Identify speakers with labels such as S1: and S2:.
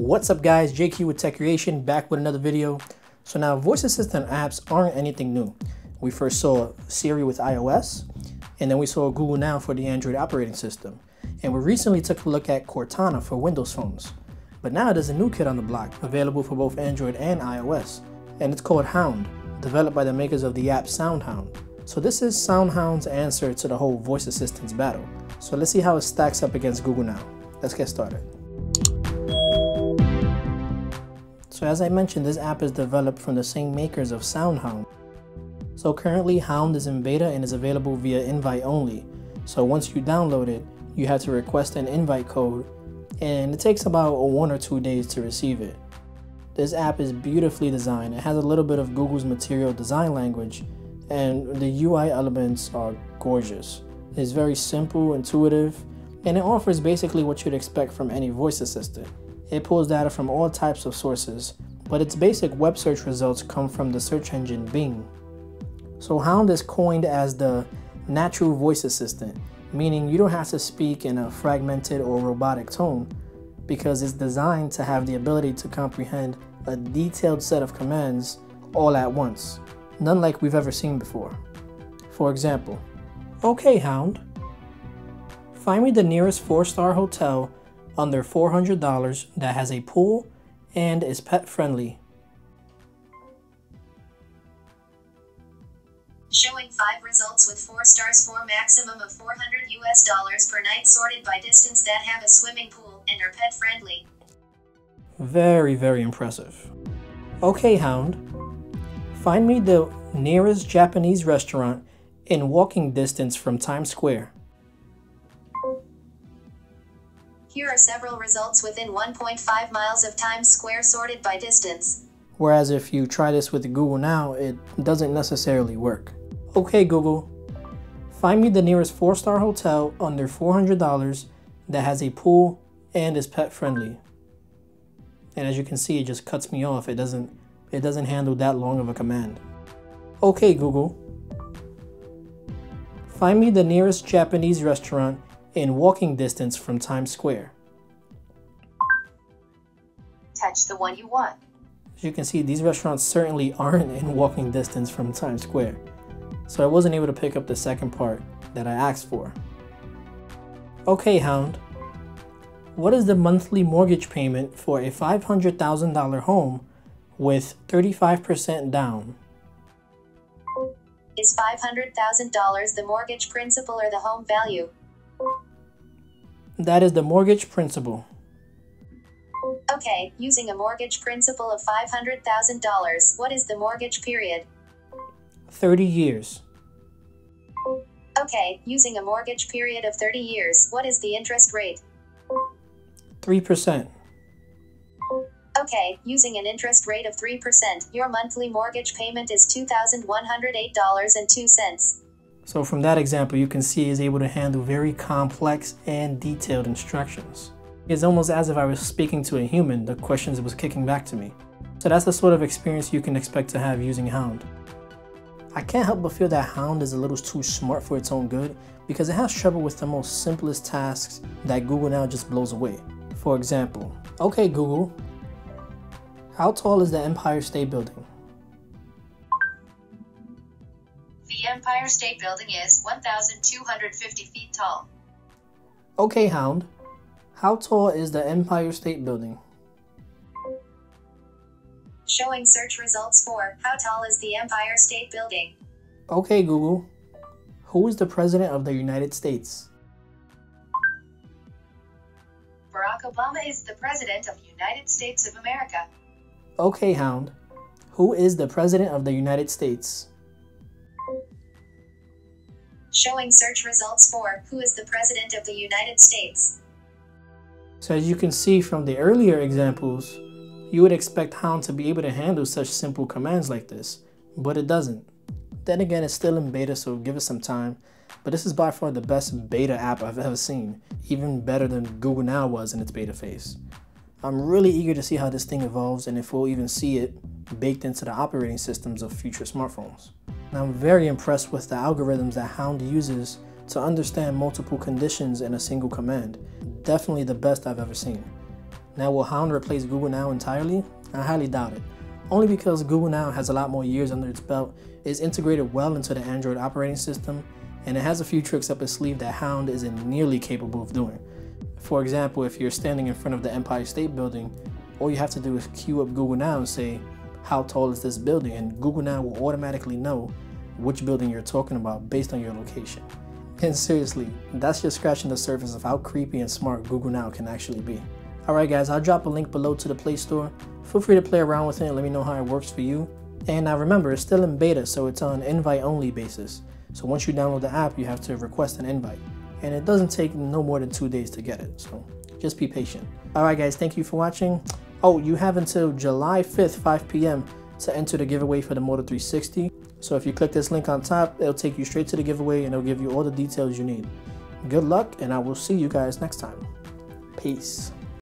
S1: What's up guys, JQ with TeQreation back with another video. So now voice assistant apps aren't anything new. We first saw Siri with iOS, and then we saw Google Now for the Android operating system. And we recently took a look at Cortana for Windows phones. But now there's a new kit on the block, available for both Android and iOS, and it's called Hound, developed by the makers of the app SoundHound. So this is SoundHound's answer to the whole voice assistants battle. So let's see how it stacks up against Google Now. Let's get started. So as I mentioned, this app is developed from the same makers of SoundHound. So currently Hound is in beta and is available via invite only. So once you download it, you have to request an invite code and it takes about one or two days to receive it. This app is beautifully designed. It has a little bit of Google's material design language and the UI elements are gorgeous. It's very simple, intuitive, and it offers basically what you'd expect from any voice assistant. It pulls data from all types of sources, but its basic web search results come from the search engine Bing. So Hound is coined as the natural voice assistant, meaning you don't have to speak in a fragmented or robotic tone because it's designed to have the ability to comprehend a detailed set of commands all at once, none like we've ever seen before. For example, okay Hound, find me the nearest four-star hotel under $400 that has a pool and is pet friendly.
S2: Showing 5 results with 4 stars for maximum of 400 US dollars per night sorted by distance that have a swimming pool and are pet friendly.
S1: Very, very impressive. Okay, Hound. Find me the nearest Japanese restaurant in walking distance from Times Square.
S2: Here are several results within 1.5 miles of Times Square sorted by distance.
S1: Whereas if you try this with Google Now, it doesn't necessarily work. Okay, Google, find me the nearest four star hotel under $400 that has a pool and is pet friendly. And as you can see, it just cuts me off. It doesn't, it doesn't handle that long of a command. Okay, Google, find me the nearest Japanese restaurant in walking distance from Times Square.
S2: Touch the one you want.
S1: As you can see, these restaurants certainly aren't in walking distance from Times Square. So I wasn't able to pick up the second part that I asked for. Okay, Hound. What is the monthly mortgage payment for a $500,000 home with 35% down?
S2: Is $500,000 the mortgage principal or the home value?
S1: That is the mortgage principal.
S2: Okay, using a mortgage principal of $500,000, what is the mortgage period?
S1: 30 years.
S2: Okay, using a mortgage period of 30 years, what is the interest rate?
S1: 3%.
S2: Okay, using an interest rate of 3%, your monthly mortgage payment is $2,108.02.
S1: So from that example, you can see is able to handle very complex and detailed instructions. It's almost as if I was speaking to a human, the questions it was kicking back to me. So that's the sort of experience you can expect to have using Hound. I can't help but feel that Hound is a little too smart for its own good because it has trouble with the most simplest tasks that Google now just blows away. For example, okay Google, how tall is the Empire State Building?
S2: Empire State Building is 1,250 feet tall.
S1: Okay Hound, how tall is the Empire State Building?
S2: Showing search results for How tall is the Empire State Building?
S1: Okay Google, who is the President of the United States?
S2: Barack Obama is the President of the United States of America.
S1: Okay Hound, who is the President of the United States?
S2: Showing search results for Who is the President of the United States?
S1: So as you can see from the earlier examples, you would expect Hound to be able to handle such simple commands like this, but it doesn't. Then again, it's still in beta, so give it some time. But this is by far the best beta app I've ever seen, even better than Google Now was in its beta phase. I'm really eager to see how this thing evolves and if we'll even see it baked into the operating systems of future smartphones. I'm very impressed with the algorithms that Hound uses to understand multiple conditions in a single command. Definitely the best I've ever seen. Now, will Hound replace Google Now entirely? I highly doubt it. Only because Google Now has a lot more years under its belt, is integrated well into the Android operating system, and it has a few tricks up its sleeve that Hound isn't nearly capable of doing. For example, if you're standing in front of the Empire State Building, all you have to do is queue up Google Now and say, how tall is this building? And Google Now will automatically know which building you're talking about based on your location. And seriously, that's just scratching the surface of how creepy and smart Google Now can actually be. Alright guys, I'll drop a link below to the Play Store. Feel free to play around with it and let me know how it works for you. And now remember, it's still in beta, so it's on invite only basis. So once you download the app, you have to request an invite. And it doesn't take no more than two days to get it, so just be patient. Alright guys, thank you for watching. Oh, you have until July 5th, 5 p.m. to enter the giveaway for the Moto 360. So if you click this link on top, it'll take you straight to the giveaway and it'll give you all the details you need. Good luck, and I will see you guys next time. Peace.